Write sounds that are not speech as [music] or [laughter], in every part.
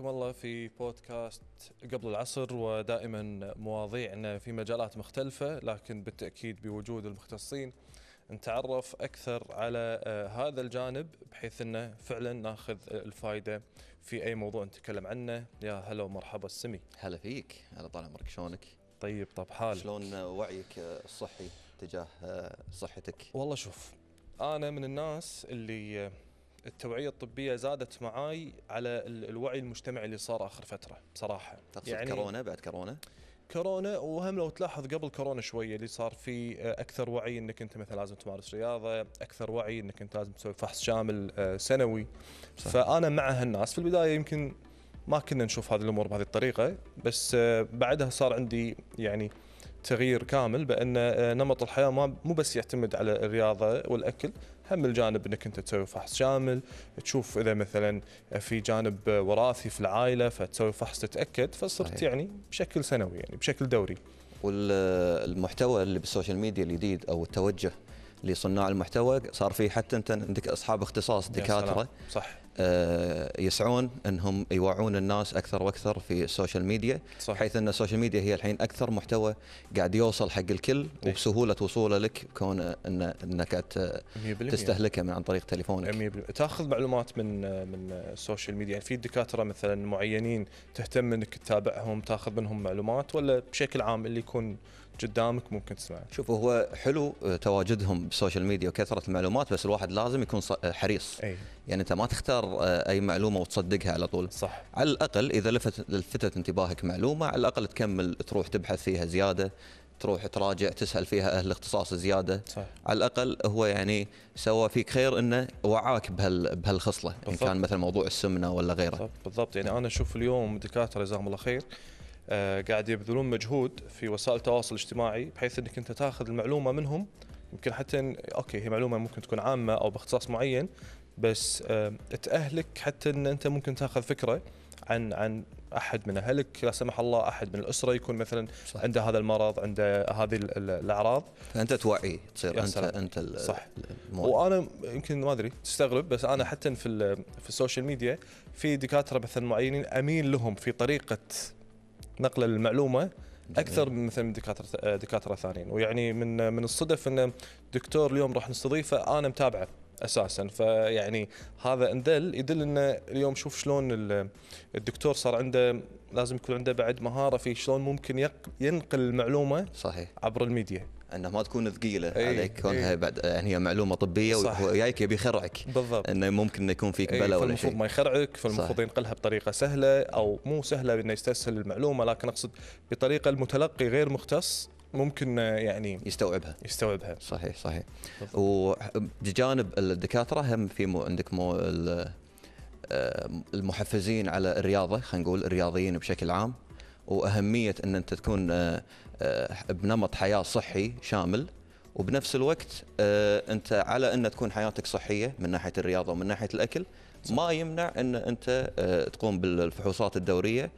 حياكم الله في بودكاست قبل العصر ودائما مواضيعنا في مجالات مختلفة لكن بالتأكيد بوجود المختصين نتعرف أكثر على آه، هذا الجانب بحيث أنه فعلا ناخذ الفائدة في أي موضوع نتكلم عنه يا هلا ومرحبا السمي هلا فيك هلا طال عمرك شلونك؟ طيب طب حال شلون وعيك الصحي تجاه صحتك؟ والله شوف أنا من الناس اللي التوعية الطبية زادت معاي على الوعي المجتمعي اللي صار آخر فترة بصراحة تقصد يعني كورونا بعد كورونا؟ كورونا وهم لو تلاحظ قبل كورونا شوية اللي صار في آه، أكثر وعي إنك أنت مثلا لازم تمارس رياضة، أكثر وعي إنك أنت لازم تسوي فحص شامل آه، سنوي. صح. فأنا مع هالناس في البداية يمكن ما كنا نشوف هذه الأمور بهذه الطريقة بس آه، بعدها صار عندي يعني تغيير كامل بأن نمط الحياة ما مو بس يعتمد على الرياضة والأكل هم الجانب إنك أنت تسوي فحص شامل. تشوف إذا مثلا في جانب وراثي في العائلة فتسوي فحص تتأكد فصرت صحيح. يعني بشكل سنوي يعني بشكل دوري. والمحتوى اللي بالسوشيال ميديا الجديد أو التوجه لصناع المحتوى صار في حتى أنت عندك أصحاب اختصاص دكاترة. صح. يسعون أنهم يوعون الناس أكثر وأكثر في السوشيال ميديا صح. حيث أن السوشيال ميديا هي الحين أكثر محتوى قاعد يوصل حق الكل إيه. وبسهولة وصوله لك كون ان أنك تستهلكه من عن طريق تليفونك 100% تأخذ معلومات من من السوشيال ميديا يعني في دكاترة مثلا معينين تهتم أنك تتابعهم تأخذ منهم معلومات ولا بشكل عام اللي يكون قدامك ممكن تسمعه شوف هو حلو آه، تواجدهم بالسوشيال ميديا وكثرة المعلومات بس الواحد لازم يكون آه، حريص أي. يعني أنت ما تختار آه، أي معلومة وتصدقها على طول. صح. على الأقل إذا لفت لفتت انتباهك معلومة على الأقل تكمل تروح تبحث فيها زيادة تروح تراجع تسأل فيها أهل الاختصاص زيادة. صح. على الأقل هو يعني سوى فيك خير إنه وعاك بهال بهالخصلة إن كان مثلا موضوع السمنة ولا غيره. بالضبط يعني أنا أشوف اليوم دكاترة جزاهم الله خير آه، قاعد يبذلون مجهود في وسائل التواصل الاجتماعي بحيث إنك أنت تأخذ المعلومة منهم. يمكن حتى أوكي هي معلومة ممكن تكون عامة أو باختصاص معين بس تأهلك حتى إن أنت ممكن تأخذ فكرة عن عن أحد من أهلك لا سمح الله أحد من الأسرة يكون مثلا صح. عنده هذا المرض عنده هذه الأعراض فأنت توعي تصير أنت. أنت صح الموعي. وأنا يمكن ما أدري تستغرب بس أنا حتى في في السوشيال ميديا في دكاترة مثلا معينين أميل لهم في طريقة نقل المعلومة أكثر من مثلا من دكاترة دكاترة ثانيين ويعني من من الصدف إن دكتور اليوم راح نستضيفه أنا متابعه أساسا. فيعني هذا ان دل يدل إنه اليوم شوف شلون الدكتور صار عنده لازم يكون عنده بعد مهارة في شلون ممكن ينقل المعلومة صحيح. عبر الميديا. انها ما تكون ثقيلة أيه عليك كونها أيه بعد يعني هي معلومة طبية وجايك يبي يخرعك. بالضبط. إنه ممكن يكون فيك بلا ولا شيء. ما يخرعك فالمفروض ينقلها بطريقة سهلة أو مو سهلة إنه يستسهل المعلومة لكن أقصد بطريقة المتلقي غير مختص. ممكن يعني يستوعبها. يستوعبها. صحيح صحيح. وبجانب الدكاترة هم في مو عندك مو آه، المحفزين على الرياضة خلينا نقول الرياضيين بشكل عام وأهمية إن أنت تكون آه، آه، بنمط حياة صحي شامل. وبنفس الوقت أنت على أن تكون حياتك صحية من ناحية الرياضة ومن ناحية الأكل ما يمنع إن أنت تقوم بالفحوصات الدورية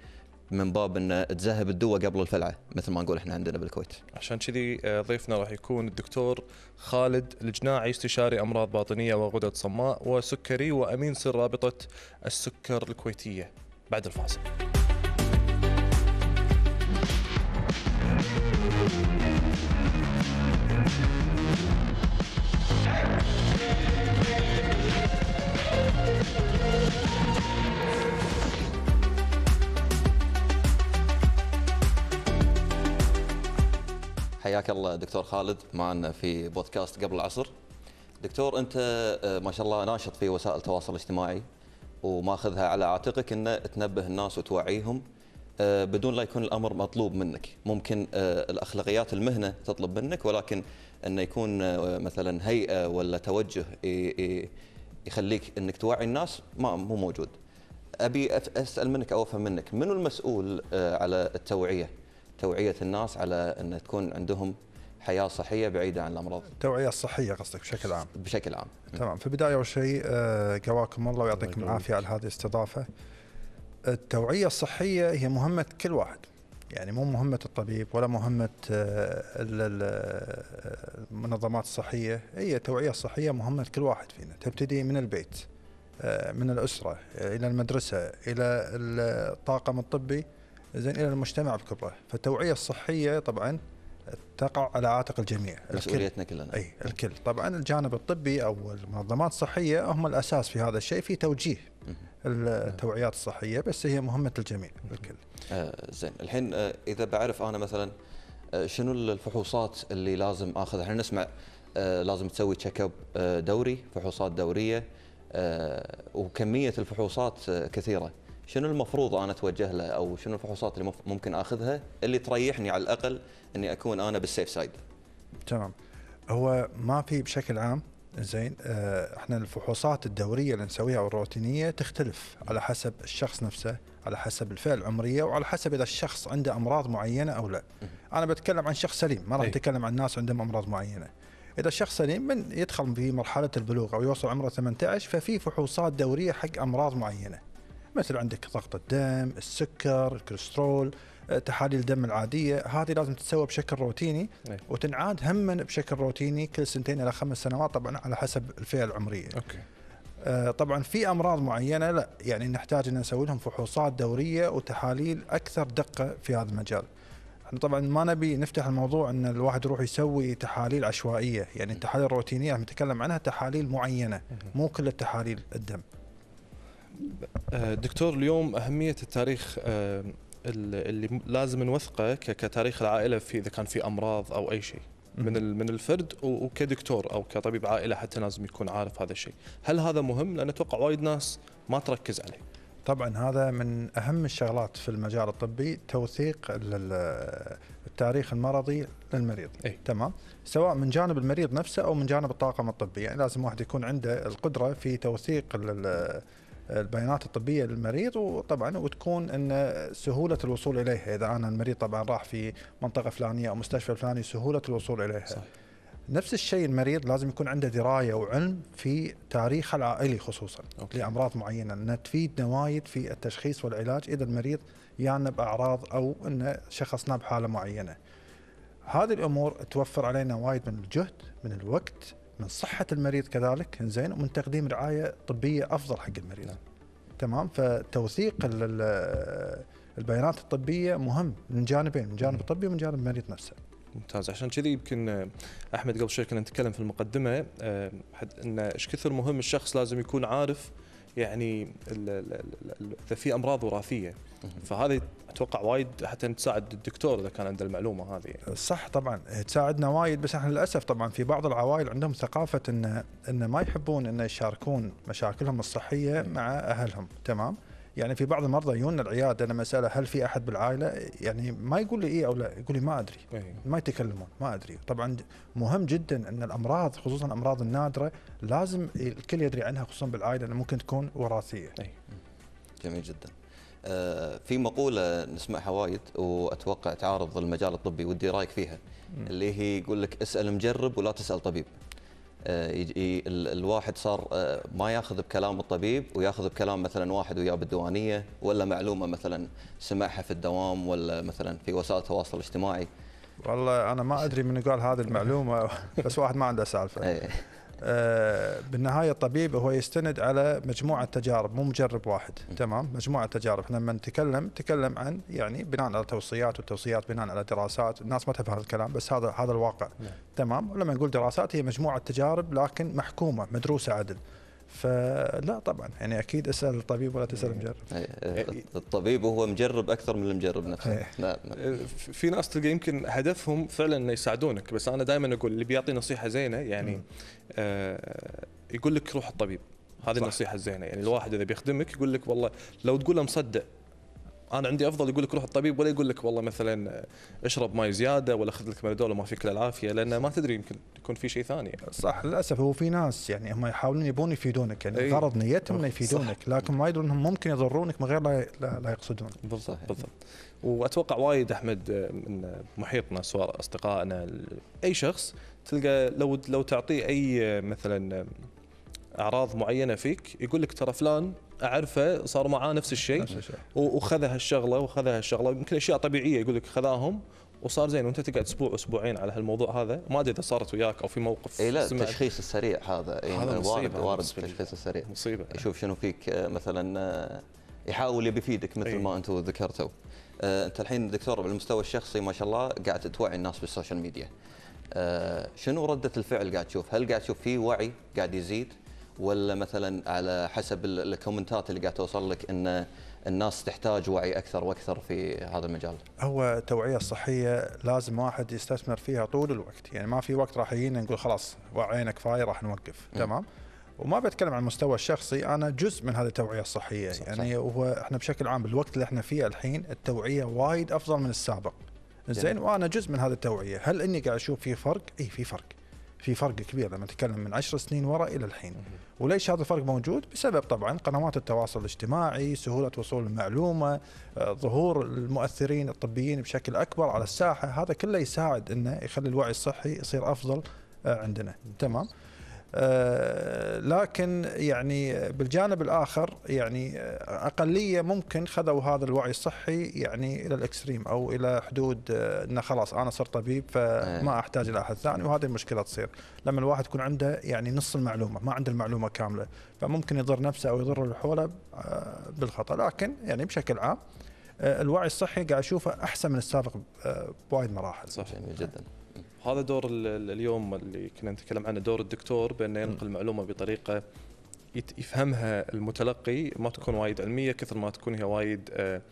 من باب ان تذهب الدواء قبل الفلعة مثل ما نقول إحنا عندنا بالكويت. عشان كذي آه، ضيفنا راح يكون الدكتور خالد الجناعي استشاري أمراض باطنية وغدد صماء وسكري وأمين سر رابطة السكر الكويتية بعد الفاصل. حياك الله دكتور خالد معنا في بودكاست قبل العصر. دكتور انت آه، ما شاء الله ناشط في وسائل التواصل الاجتماعي وماخذها على عاتقك إن تنبه الناس وتوعيهم آه، بدون لا يكون الأمر مطلوب منك. ممكن آه، الأخلاقيات المهنة تطلب منك ولكن انه يكون مثلا هيئة ولا توجه يخليك إنك توعي الناس ما مو موجود. أبي أسأل منك أو أفهم منك منو المسؤول على التوعية؟ توعية الناس على أن تكون عندهم حياة صحية بعيدة عن الأمراض. التوعيه الصحيه قصدك بشكل عام. بشكل عام. تمام، في البداية أول شيء آه، قواكم الله ويعطيكم العافية على هذه الاستضافة. التوعية الصحية هي مهمة كل واحد. يعني مو مهمة الطبيب ولا مهمة آه، المنظمات الصحية هي التوعية الصحية مهمة كل واحد فينا تبتدي من البيت آه، من الأسرة إلى المدرسة إلى الطاقم الطبي زين إلى المجتمع بكبره. فالتوعية الصحية طبعا تقع على عاتق الجميع. مسؤوليتنا كلنا. إي الكل. طبعا الجانب الطبي أو المنظمات الصحية هم الأساس في هذا الشيء في توجيه التوعيات الصحية بس هي مهمة الجميع الكل. آه زين. الحين آه إذا بعرف أنا مثلا آه شنو الفحوصات اللي لازم اخذها إحنا نسمع آه لازم تسوي check up آه دوري فحوصات دورية آه وكمية الفحوصات آه كثيرة. شنو المفروض أنا أتوجه له أو شنو الفحوصات اللي ممكن أخذها اللي تريحني على الأقل إني أكون أنا بالسيف سايد تمام. هو ما في بشكل عام زين آه، إحنا الفحوصات الدورية اللي نسويها أو الروتينية تختلف على حسب الشخص نفسه على حسب الفئة العمرية وعلى حسب إذا الشخص عنده أمراض معينة أو لا. أنا بتكلم عن شخص سليم ما راح اتكلم عن ناس عندهم أمراض معينة. إذا الشخص سليم من يدخل في مرحلة البلوغ أو يوصل عمره 18 ففي فحوصات دورية حق أمراض معينة. مثل عندك ضغط الدم السكر الكوليسترول آه، تحاليل الدم العادية هذه لازم تتسوى بشكل روتيني أي. وتنعاد هم بشكل روتيني كل سنتين إلى خمس سنوات طبعا على حسب الفئة العمرية. okay. آه طبعا في أمراض معينة لا يعني نحتاج إن نسوي لهم فحوصات دورية وتحاليل أكثر دقة في هذا المجال. إحنا طبعا ما نبي نفتح الموضوع إن الواحد يروح يسوي تحاليل عشوائية، يعني التحاليل الروتينية نتكلم عنها تحاليل معينة مو كل التحاليل الدم. آه، دكتور اليوم أهمية التاريخ آه، اللي لازم نوثقه كتاريخ العائلة في إذا كان في أمراض أو أي شيء من من الفرد وكدكتور أو كطبيب عائلة حتى لازم يكون عارف هذا الشيء، هل هذا مهم؟ لأن أتوقع وايد ناس ما تركز عليه. طبعا هذا من أهم الشغلات في المجال الطبي توثيق التاريخ المرضي للمريض أي. تمام سواء من جانب المريض نفسه أو من جانب الطاقم الطبي يعني لازم واحد يكون عنده القدرة في توثيق البيانات الطبية للمريض وطبعا وتكون إن سهولة الوصول إليها إذا أنا المريض طبعا راح في منطقة فلانية أو مستشفى فلاني سهولة الوصول إليها صح. نفس الشيء المريض لازم يكون عنده دراية وعلم في تاريخه العائلي خصوصا أوكي. لأمراض معينة إنها تفيدنا وايد في التشخيص والعلاج إذا المريض يانا بأعراض أو انه شخصنا بحاله معينة. هذه الأمور توفر علينا وايد من الجهد من الوقت من صحة المريض كذلك زين ومن تقديم رعاية طبية أفضل حق المريض. نعم. تمام؟ فتوثيق البيانات الطبية مهم من جانبين من جانب الطبي ومن جانب المريض نفسه. ممتاز. عشان كذي يمكن أحمد قبل شوي كنا نتكلم في المقدمة آه، إن إيش كثر مهم الشخص لازم يكون عارف يعني في أمراض وراثية فهذه أتوقع وايد حتى تساعد الدكتور إذا كان عنده المعلومة هذه يعني. صح طبعا تساعدنا وايد بس إحنا للأسف طبعا في بعض العوائل عندهم ثقافة ان إن ما يحبون إن يشاركون مشاكلهم الصحية مع أهلهم تمام يعني في بعض المرضى يجونا العيادة لما اساله هل في أحد بالعائلة يعني ما يقول لي إيه أو لا يقول لي ما أدري. أيه. ما يتكلمون ما أدري. طبعا مهم جدا إن الأمراض خصوصا الأمراض النادرة لازم الكل يدري عنها خصوصا بالعائلة لأنه ممكن تكون وراثية. أيه. جميل جدا. آه في مقولة نسمعها وايد وأتوقع تعارض المجال الطبي ودي رأيك فيها اللي هي يقول لك اسأل مجرب ولا تسأل طبيب. الواحد صار آه، ما ياخذ بكلام الطبيب وياخذ بكلام مثلا واحد وياه بالديوانية ولا معلومة مثلا سمعها في الدوام ولا مثلا في وسائل التواصل الاجتماعي والله أنا ما أدري من قال هذه المعلومة بس واحد ما عنده سالفة إيه. آه، بالنهاية الطبيب هو يستند على مجموعة تجارب مو مجرب واحد. تمام؟ مجموعة تجارب. إحنا لما نتكلم نتكلم عن يعني بناء على توصيات والتوصيات بناء على دراسات. الناس ما تفهم هذا الكلام بس هذا هذا الواقع. نعم. تمام؟ ولما نقول دراسات هي مجموعة تجارب لكن محكومة مدروسة عدل. فلا طبعا يعني أكيد أسأل الطبيب ولا تسأل المجرب. الطبيب هو مجرب أكثر من المجرب نفسه. لا في ناس تلقى يمكن هدفهم فعلا إنه يساعدونك بس أنا دائما أقول اللي بيعطي نصيحة زينة يعني آه يقول لك روح الطبيب هذه النصيحة الزينة. يعني الواحد إذا بيخدمك يقول لك والله لو تقول له مصدق أنا عندي أفضل يقول لك روح الطبيب ولا يقول لك والله مثلا اشرب ماي زيادة ولا خذ لك بنادول وما فيك العافية لأن ما تدري يمكن يكون في شيء ثاني. يعني. صح للأسف هو في ناس يعني هم يحاولون يبون يفيدونك يعني الغرض نيتهم إنه يفيدونك لكن ما يدرون إنهم ممكن يضرونك من غير لا, لا, يقصدون بالضبط بالضبط. وأتوقع وايد أحمد من محيطنا سواء أصدقائنا أي شخص تلقى لو لو تعطيه أي مثلا أعراض معينة فيك يقول لك ترى فلان أعرفه صار معاه نفس الشيء. وخذ هالشغلة وخذ هالشغلة. يمكن أشياء طبيعية يقول لك خذاهم. وصار زين وأنت تقعد أسبوع أسبوعين على هالموضوع هذا. ما أدري إذا صارت وياك أو في موقف إي لا التشخيص السريع هذا. إيه هذا وارد وارد التشخيص السريع. مصيبة. يشوف شنو فيك آه، مثلا آه، يحاول يبي يفيدك مثل ما أنتم ذكرتوا. آه، أنت الحين دكتور بالمستوى الشخصي ما شاء الله قاعد توعي الناس بالسوشيال ميديا. شنو ردة الفعل قاعد تشوف؟ هل قاعد تشوف في وعي قاعد يزيد؟ ولا مثلا على حسب ال comments اللي قاعد توصل لك إن الناس تحتاج وعي أكثر وأكثر في هذا المجال؟ هو التوعيه الصحيه لازم واحد يستثمر فيها طول الوقت، يعني ما في وقت راح يجينا نقول خلاص وعينا كفايه راح نوقف، م. تمام؟ وما بتكلم عن المستوى الشخصي أنا جزء من هذه التوعية الصحية. صح يعني صح. هو إحنا بشكل عام بالوقت اللي إحنا فيه الحين التوعية وايد أفضل من السابق. زين؟ وأنا جزء من هذه التوعية. هل إني قاعد أشوف في فرق؟ إي في فرق. في فرق كبير لما نتكلم من عشر سنين وراء إلى الحين. وليش هذا الفرق موجود؟ بسبب طبعا قنوات التواصل الاجتماعي سهولة وصول المعلومة آه، ظهور المؤثرين الطبيين بشكل أكبر على الساحة. هذا كله يساعد إنه يخلي الوعي الصحي يصير أفضل آه، عندنا. تمام؟ لكن يعني بالجانب الآخر يعني أقلية ممكن خذوا هذا الوعي الصحي يعني إلى الإكستريم أو إلى حدود آه، إنه خلاص أنا صرت طبيب فما أحتاج إلى أحد ثاني وهذه المشكلة تصير لما الواحد يكون عنده يعني نص المعلومة ما عنده المعلومة كاملة فممكن يضر نفسه أو يضر اللي حوله آه، بالخطأ لكن يعني بشكل عام الوعي الصحي قاعد أشوفه أحسن من السابق بوايد مراحل. صح جميل جدا. هذا دور اليوم اللي كنا نتكلم عنه دور الدكتور بانه ينقل المعلومة بطريقة يفهمها المتلقي ما تكون وايد علمية كثر ما تكون هي وايد آه،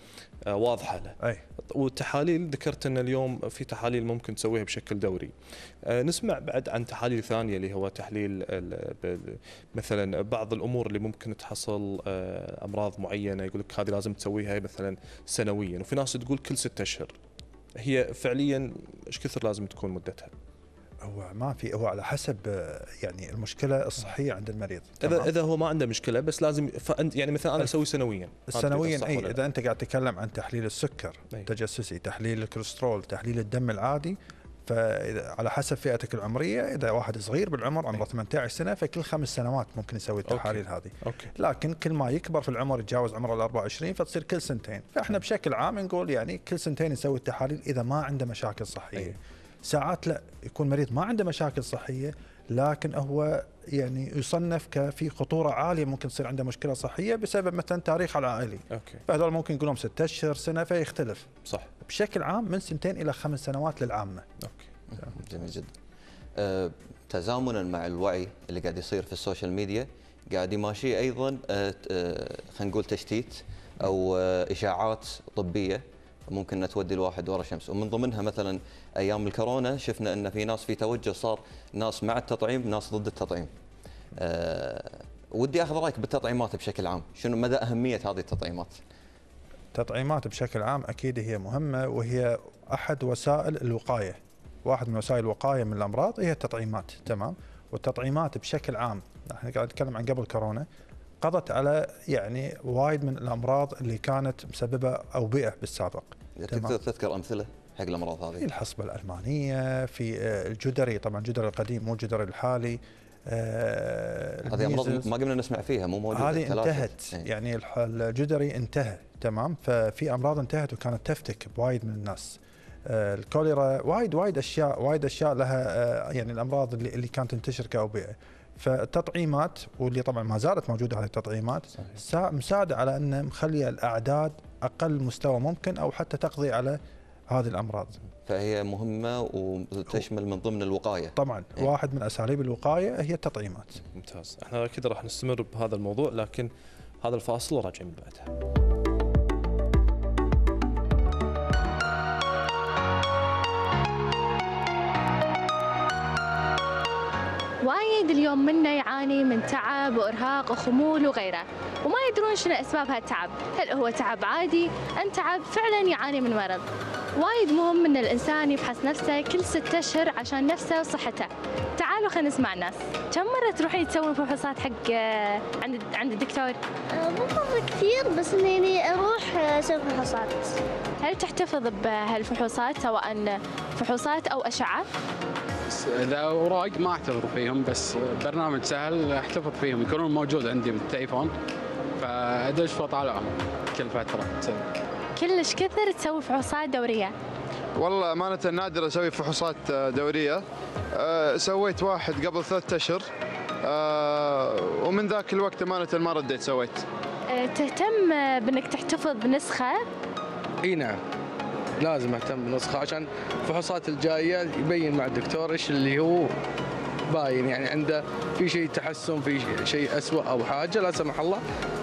آه، واضحة له. أي والتحاليل ذكرت أن اليوم في تحاليل ممكن تسويها بشكل دوري. آه، نسمع بعد عن تحاليل ثانية اللي هو تحليل مثلا بعض الأمور اللي ممكن تحصل أمراض معينة يقول لك هذه لازم تسويها مثلا سنويا وفي ناس تقول كل ستة أشهر. هي فعليا إيش كثر لازم تكون مدتها؟ هو ما في هو على حسب يعني المشكلة الصحية عند المريض. إذا إذا هو ما عنده مشكلة بس لازم يعني مثلا أنا أسوي سنويا. سنويا اي إذا أنت قاعد تتكلم عن تحليل السكر أي. تجس تحليل الكوليسترول تحليل الدم العادي فعلى حسب فئتك العمرية إذا واحد صغير بالعمر عمره 18 سنة فكل خمس سنوات ممكن يسوي التحاليل هذه. okay. لكن كل ما يكبر في العمر يتجاوز عمره ال 24 فتصير كل سنتين. فإحنا بشكل عام نقول يعني كل سنتين نسوي التحاليل إذا ما عنده مشاكل صحية. أيه. ساعات لا يكون مريض ما عنده مشاكل صحية لكن هو يعني يصنف كفئة خطورة عالية ممكن تصير عنده مشكلة صحية بسبب مثلا تاريخه العائلي. okay. فهذول ممكن يقولون ستة أشهر سنة فيختلف. صح. بشكل عام من سنتين إلى خمس سنوات للعامة. okay. جميل جدا. أه تزامنا مع الوعي اللي قاعد يصير في السوشيال ميديا قاعد يماشي أيضا أه, أه خلينا نقول تشتيت أو أه إشاعات طبية ممكن تودي الواحد ورا شمس. ومن ضمنها مثلا أيام الكورونا شفنا إن في ناس في توجه صار ناس مع التطعيم ناس ضد التطعيم. أه ودي أخذ رأيك بالتطعيمات بشكل عام. شنو مدى أهمية هذه التطعيمات؟ التطعيمات بشكل عام أكيد هي مهمة وهي أحد وسائل الوقاية. واحد من وسائل الوقاية من الأمراض هي التطعيمات تمام؟ والتطعيمات بشكل عام إحنا قاعد نتكلم عن قبل كورونا قضت على يعني وايد من الأمراض اللي كانت مسببة اوبئه بالسابق تقدر تذكر أمثلة حق الأمراض هذه؟ في الحصبة الألمانية في الجدري طبعا الجدري القديم مو الجدري الحالي هذه أمراض ما قمنا نسمع فيها مو موجودة هذه انتهت إيه. يعني الجدري انتهى تمام ففي أمراض انتهت وكانت تفتك بوايد من الناس آه الكوليرا وايد وايد أشياء وايد أشياء لها آه يعني الأمراض اللي, اللي كانت تنتشر كأوبئة فالتطعيمات واللي طبعا ما زالت موجودة هذه التطعيمات صحيح. مساعدة على ان مخليه الأعداد أقل مستوى ممكن أو حتى تقضي على هذه الأمراض. فهي مهمة وتشمل من ضمن الوقاية. طبعا إيه؟ واحد من أساليب الوقاية هي التطعيمات. ممتاز، إحنا أكيد راح نستمر بهذا الموضوع لكن هذا الفاصل وراجعين من بعدها. وايد اليوم منا يعاني من تعب وإرهاق وخمول وغيره. وما يدرون شنو أسباب هالتعب. هل هو تعب عادي؟ أم تعب فعلا يعاني من مرض. وايد مهم إن الإنسان يفحص نفسه كل ستة أشهر عشان نفسه وصحته. تعالوا خلينا نسمع الناس. كم مرة تروحين تسوين فحوصات حق آه، عند عند الدكتور؟ أه، مو مرة كثير بس إني أروح أسوي فحوصات. هل تحتفظ بهالفحوصات سواء فحوصات أو أشعة؟ إذا اوراق ما احتفظ فيهم بس برنامج سهل أحتفظ فيهم. يكونون موجود عندي بالتليفون فأدش واطالعهم كل فترة. كلش كثر تسوي فحوصات دورية. والله أمانة نادر أسوي فحوصات آه، دورية. آه، سويت واحد قبل ثلاثة أشهر. آه، ومن ذاك الوقت أمانة ما رديت سويت. تهتم بأنك تحتفظ بنسخة؟ إي نعم. لازم اهتم بنسخه عشان الفحوصات الجاية يبين مع الدكتور إيش اللي هو باين يعني عنده في شيء تحسن في شيء اسوء أو حاجة لا سمح الله.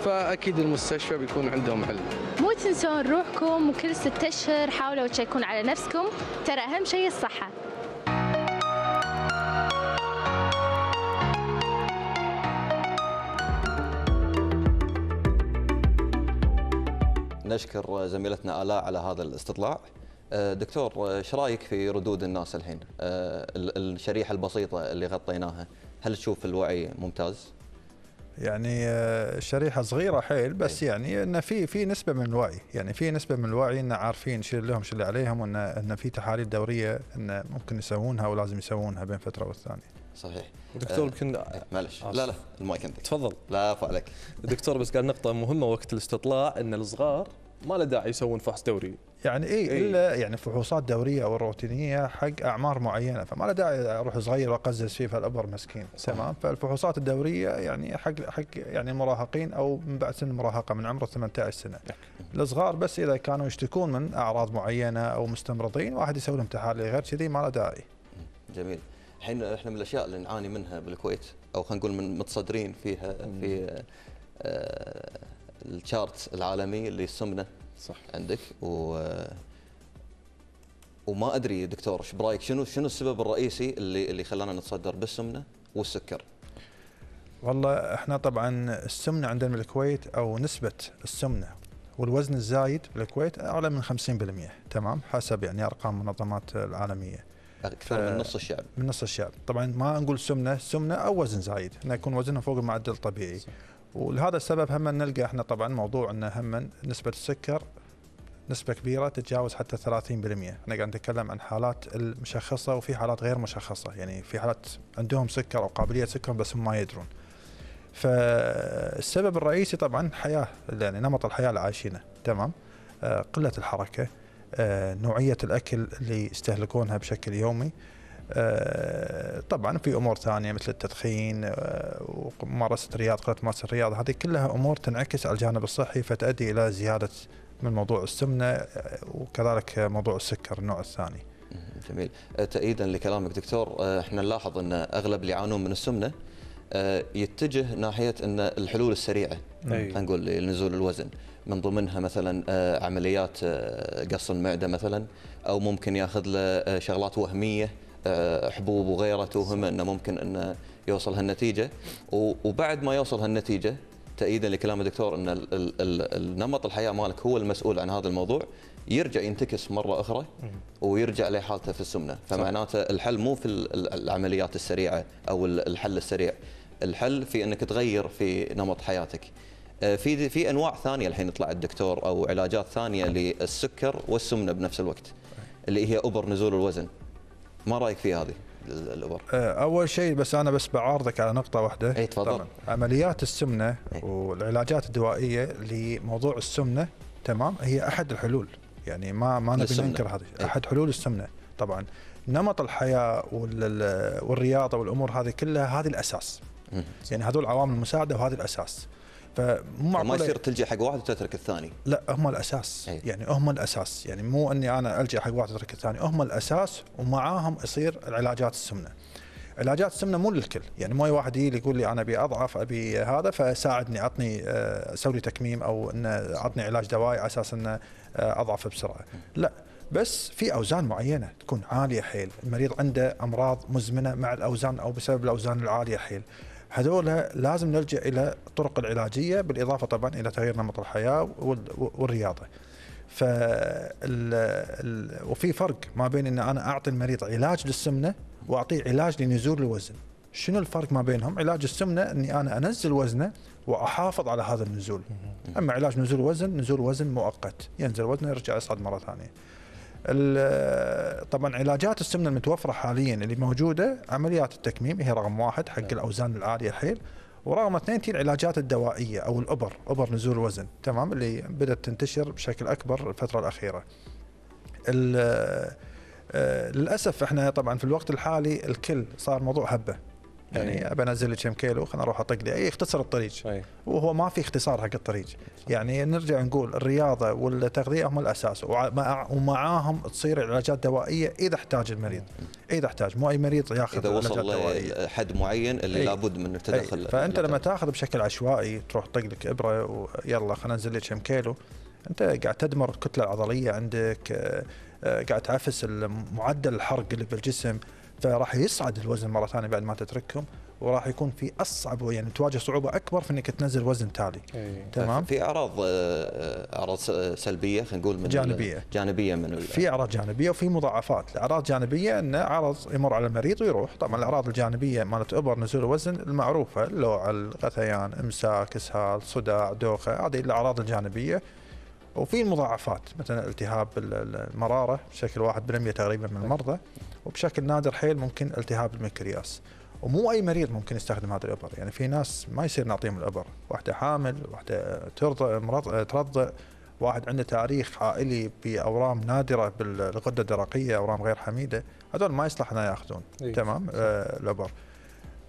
فأكيد المستشفى بيكون عندهم حل. مو تنسون روحكم وكل ست أشهر حاولوا تشيكون على نفسكم ترى أهم شيء الصحة. نشكر زميلتنا آلاء على هذا الاستطلاع. آه، دكتور إيش رأيك في ردود الناس الحين؟ ال- الشريحة البسيطة اللي غطيناها. هل تشوف الوعي ممتاز؟ يعني آه، شريحه صغيرة حيل بس يعني انه في في نسبة من الوعي. يعني في نسبة من الوعي إن عارفين شو اللي لهم شو اللي عليهم وإن إن في تحاليل دورية انه ممكن يسوونها ولازم يسوونها بين فترة والثانية. صحيح. دكتور آه، يمكن معلش. آسف. لا لا المايك عندك. تفضل. لا عفوا عليك. الدكتور بس قال نقطة مهمة وقت الاستطلاع إن الصغار ما له داعي يسوون فحص دوري. يعني اي إي. إلا يعني فحوصات دورية أو روتينية حق أعمار معينة فما له داعي أروح صغير وأغزز فيه في الابر مسكين صح. تمام؟ فالفحوصات الدورية يعني حق حق يعني المراهقين أو من بعد سن المراهقه من عمر 18 سنة. الصغار بس إذا كانوا يشتكون من أعراض معينة أو مستمرضين واحد يسوي لهم تحاليل غير كذي ما له داعي. جميل. الحين إحنا من الأشياء اللي نعاني منها بالكويت أو خلينا نقول من متصدرين فيها في آه، الشارت العالمي اللي السمنه صح. عندك. و وما أدري دكتور إيش برأيك شنو شنو السبب الرئيسي اللي اللي خلانا نتصدر بالسمنة والسكر؟ والله إحنا طبعا السمنة عندنا بالكويت أو نسبة السمنة والوزن الزايد بالكويت أعلى من 50% تمام؟ حسب يعني أرقام المنظمات العالمية. أكثر من نص الشعب. من نص الشعب. طبعا ما نقول سمنة. سمنة أو وزن زايد. إنه يكون وزنهم فوق المعدل الطبيعي. ولهذا السبب هم نلقى إحنا طبعا موضوع إن هم نسبة السكر نسبة كبيرة تتجاوز حتى 30% إحنا قاعد نتكلم عن حالات المشخصة وفي حالات غير مشخصة. يعني في حالات عندهم سكر أو قابلية سكر بس هم ما يدرون. فالسبب الرئيسي طبعا حياة يعني نمط الحياة اللي عايشينه. تمام؟ آه، قلة آه، نوعية الأكل اللي يستهلكونها بشكل يومي آه، طبعا في أمور ثانية مثل التدخين آه، وممارسة الرياضه قلة ممارسة الرياضه هذه كلها أمور تنعكس على الجانب الصحي فتؤدي إلى زيادة من موضوع السمنة وكذلك موضوع السكر النوع الثاني. جميل تأييدا لكلامك دكتور إحنا نلاحظ أن أغلب اللي يعانون من السمنة يتجه ناحية أن الحلول السريعة. خلينا نقول لنزول الوزن من ضمنها مثلا آه، عمليات آه، قص المعدة مثلا أو ممكن ياخذ له آه، شغلات وهمية حبوب وغيرها توهمه إنه ممكن إنه يوصل هالنتيجة. وبعد ما يوصل هالنتيجة تأييدا لكلام الدكتور إن ال- ال- ال- النمط الحياة مالك هو المسؤول عن هذا الموضوع يرجع ينتكس مرة أخرى ويرجع لحالته في السمنة. فمعناته الحل مو في ال- ال- العمليات السريعة أو ال- الحل السريع. الحل في إنك تغير في نمط حياتك. في في أنواع ثانية الحين طلع الدكتور أو علاجات ثانية للسكر والسمنة بنفس الوقت اللي هي ابر نزول الوزن ما رأيك في هذه ال- الابر آه، أول شيء بس أنا بس بعارضك على نقطة واحدة اي تفضل. عمليات السمنة إي. والعلاجات الدوائية لموضوع السمنة تمام هي أحد الحلول يعني ما ما نبي. ننكر هذه إي. أحد حلول السمنة طبعا نمط الحياة وال- والرياضة والأمور هذه كلها هذه الأساس. يعني هذول عوامل مساعده وهذه الأساس فمو ما يصير تلجأ حق واحد وتترك الثاني. لا هم الأساس. أي. يعني هم الأساس. يعني مو إني أنا ألجأ حق واحد اترك الثاني. هم الأساس ومعاهم يصير العلاجات السمنة. علاجات السمنة مو للكل. يعني مو أي واحد يجي يقول لي أنا أبي أضعف أبي هذا فساعدني عطني آه، سوي لي تكميم أو انه عطني علاج دوائي على أساس انه آه، أضعف بسرعة. لا بس في أوزان معينة تكون عالية حيل. المريض عنده أمراض مزمنة مع الأوزان أو بسبب الأوزان العالية حيل. هذول لازم نلجا إلى الطرق العلاجية بالإضافة طبعا إلى تغيير نمط الحياة وال- والرياضة. ف وفي فرق ما بين إن أنا أعطي المريض علاج للسمنة وأعطيه علاج لنزول الوزن. شنو الفرق ما بينهم؟ علاج السمنة إني أنا أنزل وزنه وأحافظ على هذا النزول. أما علاج نزول وزن نزول وزن مؤقت، ينزل وزنه يرجع يصعد مرة ثانية. طبعا علاجات السمنة المتوفرة حاليا اللي موجودة عمليات التكميم هي رقم واحد حق الأوزان العالية حيل ورقم اثنين تي العلاجات الدوائية أو الأبر أبر نزول الوزن تمام؟ اللي بدأت تنتشر بشكل أكبر الفترة الأخيرة. ال- آه، للأسف إحنا طبعا في الوقت الحالي الكل صار موضوع هبة. يعني ابى أنزل لي كم كيلو خليني أروح أطق لي. اي يختصر الطريق. أي. وهو ما في اختصار حق الطريق. يعني نرجع نقول الرياضة والتغذية هم الأساس. ومعاهم تصير علاجات دوائية إذا احتاج المريض. إذا احتاج. مو أي مريض ياخذ إذا وصل دوائية. لحد معين اللي أي. لابد من أي. التدخل فأنت لما تاخذ بشكل عشوائي تروح تطق لك إبرة ويلا خلينا ننزل لك كم كيلو. أنت قاعد تدمر الكتلة العضلية عندك. آه، آه، قاعد تعفس معدل الحرق اللي بالجسم فراح يصعد الوزن مرة ثانية بعد ما تتركهم وراح يكون في أصعب يعني تواجه صعوبة أكبر في إنك تنزل وزن تالي أي. تمام في أعراض آه، أعراض س- سلبية خلينا نقول من جانبية. جانبية من في أعراض جانبية وفي مضاعفات، الأعراض الجانبية انه عرض يمر على المريض ويروح، طبعا الأعراض الجانبية مالت ابر نزول الوزن المعروفة اللوعل، غثيان، إمساك، إسهال، صداع، دوخة، هذه الأعراض الجانبية. وفي المضاعفات مثلا التهاب ال- ال- المرارة بشكل 1% تقريبا من المرضى وبشكل نادر حيل ممكن التهاب المنكرياس. ومو أي مريض ممكن يستخدم هذه الإبر، يعني في ناس ما يصير نعطيهم الإبر، واحدة حامل، واحدة ترضع مرض ترضع، واحد عنده تاريخ عائلي بأورام نادرة بالغدة الدرقية أورام غير حميدة. هذول ما يصلح إنه يأخذون. إي. تمام؟ آه الإبر.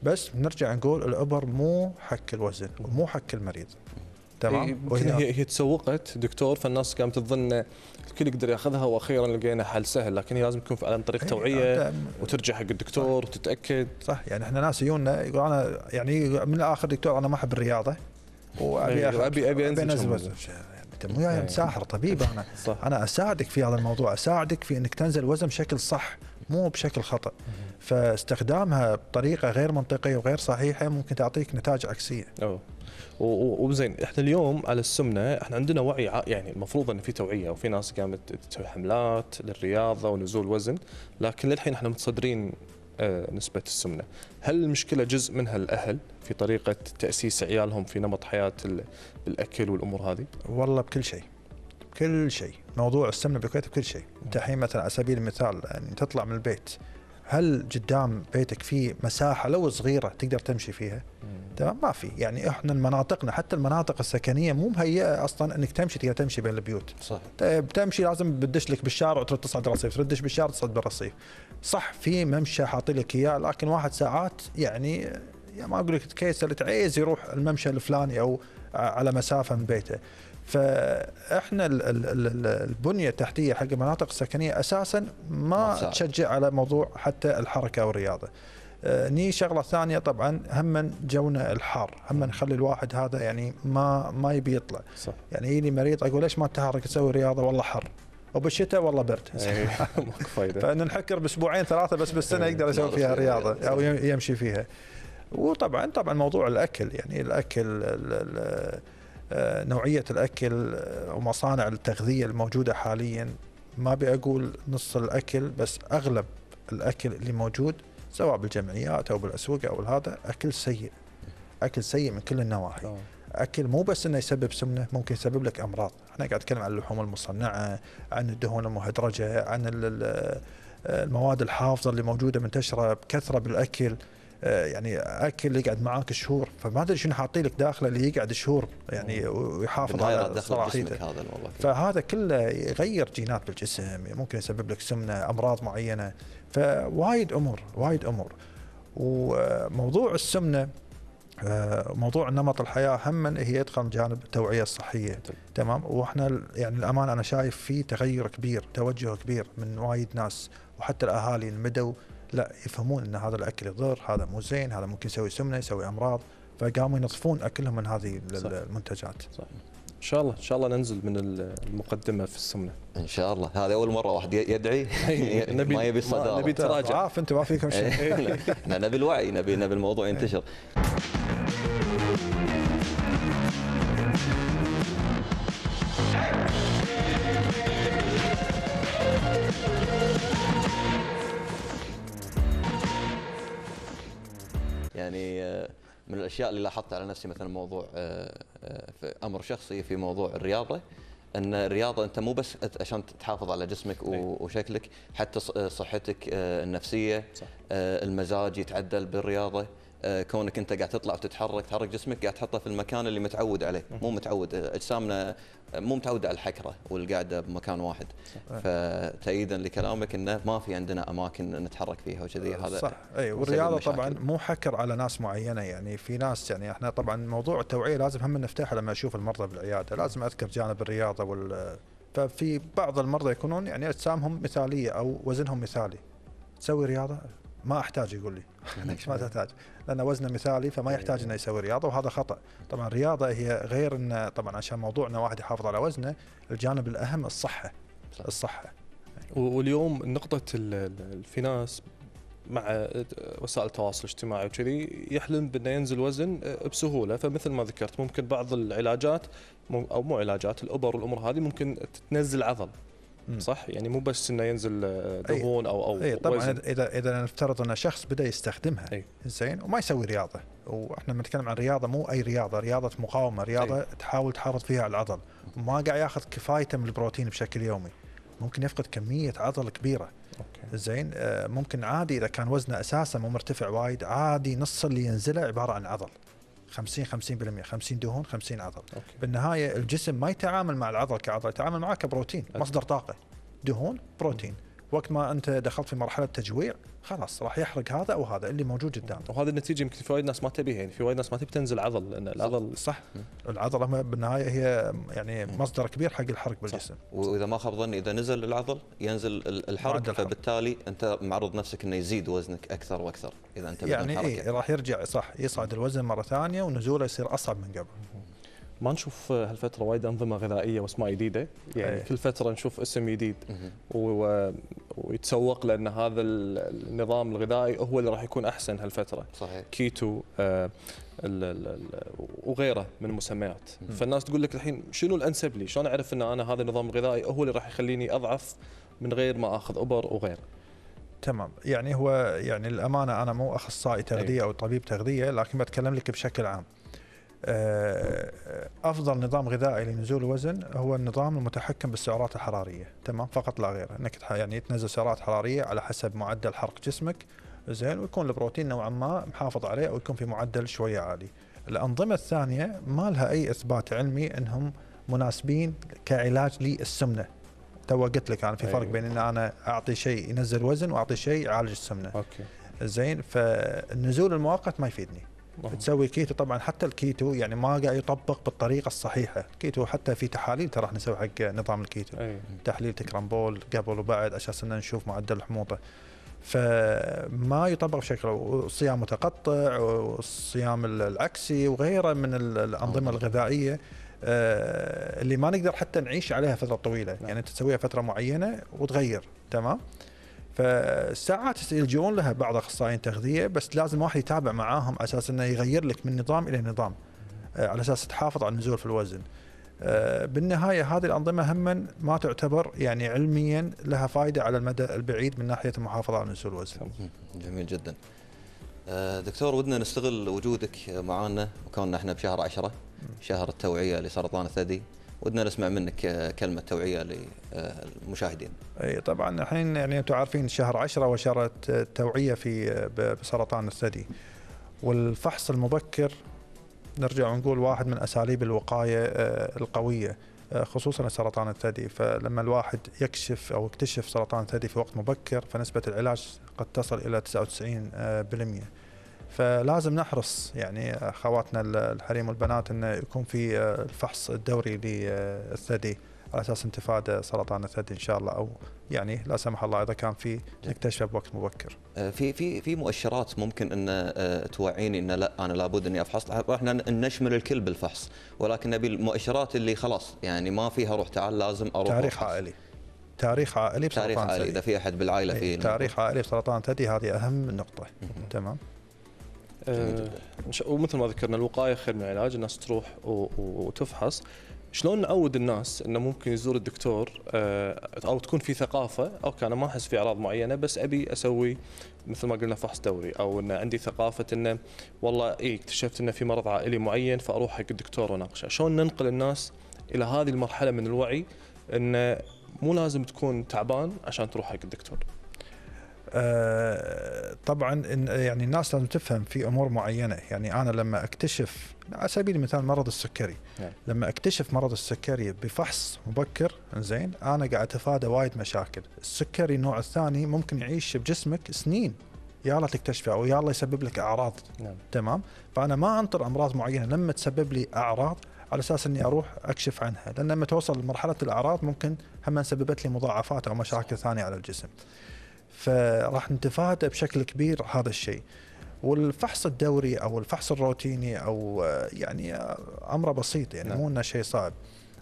بس نرجع نقول الإبر مو حق الوزن ومو حق المريض. إيه، تمام؟ وهنا- هي هي تسوقت. دكتور فالناس قامت تظن الكل يقدر ياخذها وأخيرا لقينا حل سهل لكن هي لازم تكون في عن طريق إيه، توعية وترجع حق الدكتور وتتأكد. صح يعني إحنا ناس يجونا يقول أنا يعني من الآخر دكتور أنا ما أحب الرياضة وأبي إيه، أخ- وأبي- أبي أنزل أنزل وزن. يعني أنت مو جاي ساحر طبيب أنا [laughs] صح. أنا أساعدك في هذا الموضوع أساعدك في إنك تنزل وزن بشكل صح مو بشكل خطأ. فاستخدامها بطريقة غير منطقية وغير صحيحة ممكن تعطيك نتائج عكسية. أوه. وزين إحنا اليوم على السمنة إحنا عندنا وعي يعني المفروض إن في توعية وفي ناس قامت تسوي حملات للرياضة ونزول وزن لكن للحين إحنا متصدرين آه، نسبة السمنة. هل المشكلة جزء منها الأهل في طريقة تأسيس عيالهم في نمط حياة ال- الاكل والأمور هذه؟ والله بكل شيء بكل شيء. موضوع السمنة بالكويت بكل شيء. انت الحين مثلا على سبيل المثال يعني تطلع من البيت هل قدام بيتك في مساحة لو صغيرة تقدر تمشي فيها؟ تمام ما في. يعني إحنا مناطقنا حتى المناطق السكنية مو مهيئه أصلا إنك تمشي تقدر تمشي بين البيوت. صح. بتمشي لازم بتدش لك بالشارع وترد تصعد الرصيف تردش بالشارع تصعد بالرصيف. صح في ممشى حاطين لك إياه لكن واحد ساعات يعني يعني ما أقول لك تكيس اللي تعيز يروح الممشى الفلاني أو على مسافة من بيته. فاحنا ال- ال- ال- ال- البنية التحتية حق المناطق السكنية أساسا ما. تشجع على موضوع حتى الحركة والرياضة. آه، ني شغلة ثانية طبعا هم جونا الحار هم نخلي الواحد هذا يعني ما ما يبي يطلع. صح. يعني يجيني مريض أقول ليش ما تتحرك تسوي رياضة؟ والله حر. وبالشتاء والله برد. إيه، [laughs] ماكو فايدة. فان نحكر بأسبوعين ثلاثة بس بالسنة يقدر يسوي فيها رياضة أو يم- يمشي فيها. وطبعا طبعا موضوع الأكل يعني الأكل ال- ال- آه، نوعية الأكل آه، ومصانع التغذية الموجودة حاليا. ما أبي أقول نص الأكل بس أغلب الأكل اللي موجود سواء بالجمعيات أو بالأسواق أو هذا أكل سيء. أكل سيء من كل النواحي. آه. أكل مو بس إنه يسبب سمنة ممكن يسبب لك أمراض. إحنا قاعد نتكلم عن اللحوم المصنعة عن الدهون المهدرجة عن ال- المواد الحافظة اللي موجودة منتشرة بكثرة بالأكل. آه، يعني أكل يقعد معاك شهور فما أدري شنو حاطين لك داخله اللي يقعد شهور يعني ويحافظ على صلاحيته. هذا الموضوع فهذا كله يغير جينات بالجسم ممكن يسبب لك سمنة أمراض معينة. فوايد أمور وايد أمور. وموضوع السمنة آه، موضوع نمط الحياة هم هي يدخل جانب التوعية الصحية. تمام؟ وإحنا يعني الامانه أنا شايف في تغير كبير توجه كبير من وايد ناس وحتى الأهالي المدوا لا يفهمون إن هذا الأكل يضر هذا مو زين هذا ممكن يسوي سمنة يسوي أمراض فقاموا ينظفون أكلهم من هذه صح. المنتجات. إن شاء الله إن شاء الله ننزل من ال- المقدمة في السمنة. إن شاء الله. هذه أول مرة واحد يدعي. [laughs] نبي- ما يبي الصداره نبي تراجع. عارف أنت ما فيكم شيء. [laughs] إيه. إحنا نبي الوعي نبي نبي الموضوع ينتشر. يعني آه، من الأشياء اللي لاحظتها على نفسي مثلا موضوع آه، آه، في أمر شخصي في موضوع الرياضة إن الرياضة أنت مو بس عشان تحافظ على جسمك إيه. وشكلك حتى صحتك النفسية صح. المزاج يتعدل بالرياضة كونك انت قاعد تطلع وتتحرك تحرك جسمك قاعد تحطه في المكان اللي متعود عليه. مو متعود آه، اجسامنا آه، مو متعوده على الحكرة والقعده بمكان واحد. فتأييدا لكلامك إنه ما في عندنا أماكن نتحرك فيها وكذي هذا صح. أي والرياضة. طبعا مو حكر على ناس معينة. يعني في ناس يعني إحنا طبعا موضوع التوعية لازم هم نفتحه لما أشوف المرضى بالعيادة. لازم أذكر جانب الرياضة وال ففي بعض المرضى يكونون يعني أجسامهم مثالية أو وزنهم مثالي. تسوي رياضة؟ ما أحتاج يقول لي. [laughs] ما تحتاج. لأن وزنه مثالي فما يحتاج إنه يسوي رياضة وهذا خطأ. طبعا الرياضه هي غير إن طبعا عشان موضوعنا واحد يحافظ على وزنه الجانب الأهم الصحة صح. الصحة. واليوم ال- في ناس مع وسائل التواصل الاجتماعي وكذي يحلم بأنه ينزل وزن بسهولة. فمثل ما ذكرت ممكن بعض العلاجات أو مو علاجات الأبر والأمور هذه ممكن تنزل عضل. صح يعني مو بس إنه ينزل دهون أو أو أي طبعا وزن. إذا إذا نفترض أن شخص بدأ يستخدمها أي. زين وما يسوي رياضة وإحنا بنتكلم عن رياضة مو أي رياضة رياضة مقاومة رياضة أي. تحاول تحافظ فيها على العضل وما قاعد يأخذ كفايته من البروتين بشكل يومي ممكن يفقد كمية عضل كبيرة okay. زين آه، ممكن عادي إذا كان وزنه أساسا مو مرتفع وايد عادي نص اللي ينزله عبارة عن عضل 50 50% 50 دهون 50 عضل. okay. بالنهاية الجسم ما يتعامل مع العضل كعضل يتعامل معه كبروتين مصدر طاقة. دهون بروتين. وقت ما أنت دخلت في مرحلة تجويع خلاص راح يحرق هذا أو هذا اللي موجود قدام. وهذه النتيجة يمكن في وايد ناس ما تبيها يعني في وايد ناس ما تبي تنزل عضل لأن العضل صح. العضلة هم بالنهاية هي يعني مصدر كبير حق الحرق بالجسم. وإذا ما خاب ظني إذا نزل العضل ينزل ال- الحرق. فبالتالي أنت معرض نفسك إنه يزيد وزنك أكثر وأكثر إذا أنت يعني اي راح يرجع صح يصعد الوزن مرة ثانية ونزوله يصير أصعب من قبل. ما نشوف هالفترة وايد أنظمة غذائية وأسماء جديدة. يعني أي. كل فترة نشوف اسم جديد. مهم. ويتسوق لأن هذا ال- النظام الغذائي هو اللي راح يكون أحسن هالفترة. صحيح. كيتو آه ال ال ال وغيره من المسميات. فالناس تقول لك الحين شنو الأنسب لي؟ شلون أعرف إن أنا هذا النظام الغذائي هو اللي راح يخليني أضعف من غير ما أخذ أبر وغيره؟ تمام. يعني هو يعني الامانه أنا مو أخصائي تغذية أو طبيب تغذية لكن بتكلم لك بشكل عام. أفضل نظام غذائي لنزول الوزن هو النظام المتحكم بالسعرات الحرارية. تمام؟ فقط لا غير إنك يعني تنزل سعرات حرارية على حسب معدل حرق جسمك زين؟ ويكون البروتين نوعا ما محافظ عليه أو يكون في معدل شوية عالي. الأنظمة الثانية ما لها أي إثبات علمي إنهم مناسبين كعلاج للسمنة. تو قلت لك أنا في فرق أيوة. بين إن أنا أعطي شيء ينزل وزن وأعطي شيء يعالج السمنة. okay. زين؟ فالنزول المؤقت ما يفيدني. تسوي كيتو. طبعا حتى الكيتو يعني ما قاعد يطبق بالطريقة الصحيحة. الكيتو حتى في تحاليل ترى راح نسوي حق نظام الكيتو. أي. تحاليل تكرم قبول قبل وبعد أساس ان نشوف معدل الحموضه فما يطبق بشكل الصيام متقطع والصيام العكسي وغيره من ال- الأنظمة الغذائية آه، اللي ما نقدر حتى نعيش عليها فترة طويلة. يعني انت تسويها فترة معينة وتغير. تمام؟ فساعات يلجؤون لها بعض أخصائيين تغذية بس لازم واحد يتابع معاهم على أساس إنه يغير لك من نظام إلى نظام آه، على أساس تحافظ على النزول في الوزن. آه، بالنهاية هذه الأنظمة هم ما تعتبر يعني علميا لها فائده على المدى البعيد من ناحية المحافظة على نزول الوزن. جميل جدا آه، دكتور ودنا نستغل وجودك معنا وكوننا إحنا بشهر عشرة شهر التوعية لسرطان الثدي ودنا نسمع منك كلمة توعية للمشاهدين. إي طبعا. الحين يعني أنتم عارفين شهر 10 هو شهر التوعية في بسرطان الثدي. والفحص المبكر نرجع ونقول واحد من أساليب الوقاية آه، القوية آه، خصوصا سرطان الثدي. فلما الواحد يكشف أو يكتشف سرطان الثدي في وقت مبكر فنسبة العلاج قد تصل إلى 99% آه، بالمية. فلازم نحرص يعني أخواتنا الحريم والبنات انه يكون في آه، الفحص الدوري للثدي على أساس انتفاده سرطان الثدي إن شاء الله أو يعني لا سمح الله إذا كان في نكتشفه بوقت مبكر. آه، في في في مؤشرات ممكن إن آه، توعيني إن لا أنا لابد إني أفحص إحنا نشمل الكل بالفحص ولكن نبي المؤشرات اللي خلاص يعني ما فيها روح تعال لازم أروح تاريخ أفحص. عائلي. تاريخ عائلي بسرطان تاريخ عائلي. إذا في أحد بالعائلة إيه، في تاريخ عائلي بسرطان الثدي هذه أهم نقطة تمام آه، ومثل ما ذكرنا الوقاية خير من العلاج الناس تروح وتفحص. شلون نعود الناس إنه ممكن يزور الدكتور آه، أو تكون في ثقافة أوكي أنا ما أحس في أعراض معينة بس أبي أسوي مثل ما قلنا فحص دوري أو إن عندي ثقافة انه والله اي اكتشفت انه في مرض عائلي معين فأروح حق الدكتور واناقشه، شلون ننقل الناس إلى هذه المرحلة من الوعي انه مو لازم تكون تعبان عشان تروح حق الدكتور. آه، طبعا يعني الناس لازم تفهم في أمور معينة. يعني أنا لما أكتشف على سبيل المثال مرض السكري. نعم. لما أكتشف مرض السكري بفحص مبكر زين أنا قاعد أتفادى وايد مشاكل. السكري النوع الثاني ممكن يعيش بجسمك سنين. يا لا تكتشفه أو يا الله يسبب لك أعراض. نعم. تمام؟ فأنا ما أنطر أمراض معينة. لما تسبب لي أعراض على أساس إني أروح أكشف عنها. لأن لما توصل لمرحلة الأعراض ممكن هم سببت لي مضاعفات أو مشاكل ثانية على الجسم. فراح نتفادى بشكل كبير هذا الشيء والفحص الدوري أو الفحص الروتيني أو آه، يعني آه، امره بسيط يعني نعم. مو إنه شيء صعب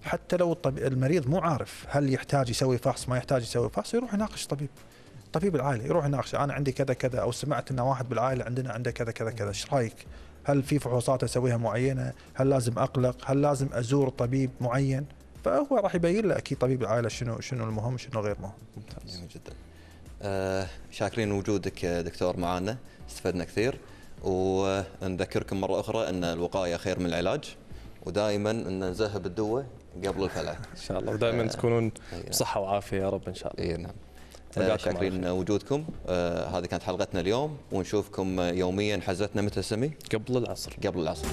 حتى لو الطبيب المريض مو عارف هل يحتاج يسوي فحص ما يحتاج يسوي فحص يروح يناقش طبيب طبيب العائلة يروح يناقش أنا عندي كذا كذا أو سمعت إن واحد بالعائلة عندنا عنده كذا كذا كذا إيش رأيك؟ هل في فحوصات أسويها معينة؟ هل لازم أقلق؟ هل لازم أزور طبيب معين؟ فهو راح يبين له أكيد طبيب العائلة شنو شنو المهم وشنو غير مهم. جميل جدا شاكرين وجودك دكتور معنا استفدنا كثير. ونذكركم مرة أخرى أن الوقاية خير من العلاج ودائما أن نذهب الدواء قبل الفلع. [laughs] إن شاء الله ودائما آه، تكونون أي بصحة وعافية يا رب إن شاء الله. اي نعم. آه شاكرين. وجودكم. آه هذه كانت حلقتنا اليوم ونشوفكم يوميا. حزتنا متى سمي؟ قبل العصر. قبل العصر.